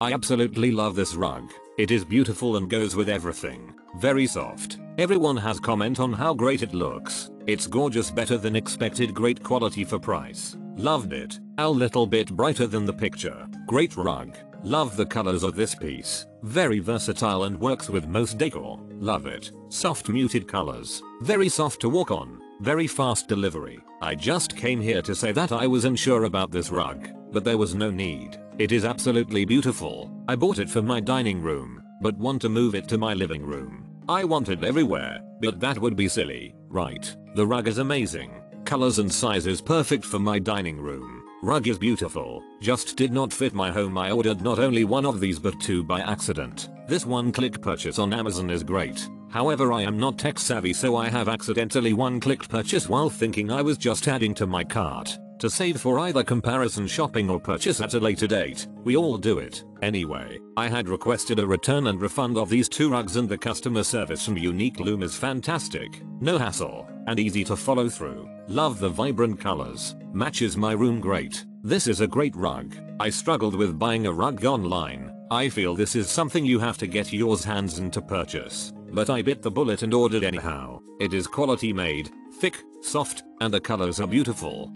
I absolutely love this rug. It is beautiful and goes with everything. Very soft. Everyone has comment on how great it looks. It's gorgeous better than expected great quality for price. Loved it. A little bit brighter than the picture. Great rug. Love the colors of this piece. Very versatile and works with most decor. Love it. Soft muted colors. Very soft to walk on. Very fast delivery. I just came here to say that I was unsure about this rug, but there was no need. It is absolutely beautiful. I bought it for my dining room, but want to move it to my living room. I want it everywhere, but that would be silly, right? The rug is amazing. Colors and sizes perfect for my dining room. Rug is beautiful, just did not fit my home I ordered not only one of these but two by accident. This one click purchase on Amazon is great. However I am not tech savvy so I have accidentally one clicked purchase while thinking I was just adding to my cart. To save for either comparison shopping or purchase at a later date, we all do it. Anyway, I had requested a return and refund of these two rugs and the customer service from Unique Loom is fantastic. No hassle, and easy to follow through. Love the vibrant colors. Matches my room great. This is a great rug. I struggled with buying a rug online. I feel this is something you have to get yours hands in to purchase. But I bit the bullet and ordered anyhow. It is quality made, thick, soft, and the colors are beautiful.